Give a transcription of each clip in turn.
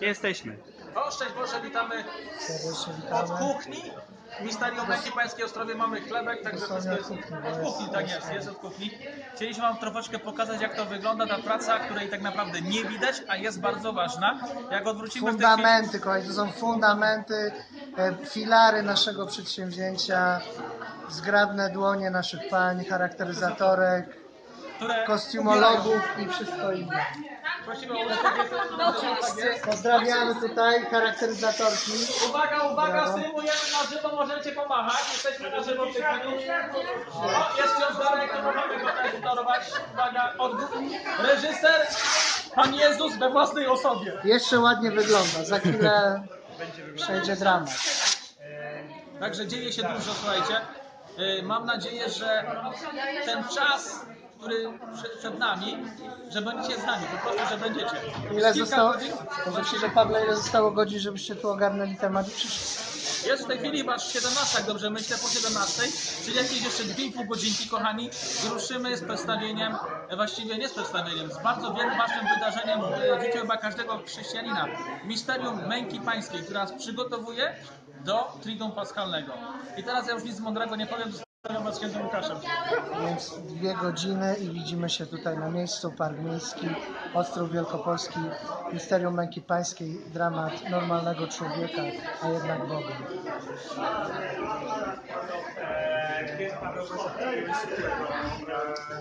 Jesteśmy. O, szczęść Boże, witamy od kuchni. Misterium Męki Pańskiej Ostrowie mamy chlebek, także wszystko jest od kuchni, tak jest- jest, od kuchni. Chcieliśmy Wam troszeczkę pokazać, jak to wygląda, ta praca, której tak naprawdę nie widać, a jest bardzo ważna. Jak odwrócimy w tej chwili... Fundamenty, kochani, to są fundamenty, e, filary naszego przedsięwzięcia, zgrabne dłonie naszych pań, charakteryzatorek, kostiumologów i wszystko inne. Prosimy o jest. Pozdrawiamy tutaj charakteryzatorki. Uwaga, uwaga, Brawo. streamujemy na żywo, możecie pomachać. Jesteśmy na żywo w chwili. O, jest ksiądz Darek, to możemy go też udorować. Uwaga, odgłos. Reżyser, Pan Jezus we własnej osobie. Jeszcze ładnie wygląda, za chwilę przejdzie dramat. Także dzieje się dużo, słuchajcie. Yy, Mam nadzieję, że ten czas, który prze- przed nami, że będziecie z nami, po prostu, że będziecie. Ile zostało, godzin. Ci, że Pawle, ile zostało godzin, żebyście tu ogarnęli temat i przyszli? Jest w tej chwili chyba 17, jak dobrze myślę, po 17, czyli jakieś jeszcze 2,5 godzinki, kochani, ruszymy z przedstawieniem, e, właściwie nie z przedstawieniem, z bardzo wielkim ważnym wydarzeniem w życiu chyba każdego chrześcijanina. Misterium Męki Pańskiej, która nas przygotowuje do Triduum Paschalnego. I teraz ja już nic mądrego nie powiem, Więc dwie godziny i widzimy się tutaj na miejscu, Park Miejski, Ostrów Wielkopolski, Misterium Męki Pańskiej, dramat normalnego człowieka, a jednak Boga.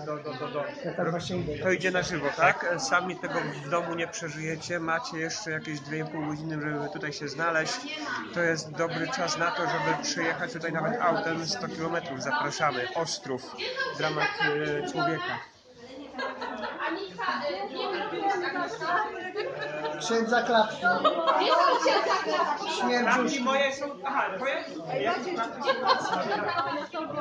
Do, do, do, do. Ja właśnie idę. To idzie na żywo, tak? Sami tego w domu nie przeżyjecie. Macie jeszcze jakieś 2,5 godziny, żeby tutaj się znaleźć. To jest dobry czas na to, żeby przyjechać tutaj nawet autem 100 km. Zapraszamy. Ostrów. Dramat e, człowieka. Księdza klapki, śmierdziuszki. moje są... Aha, twoje?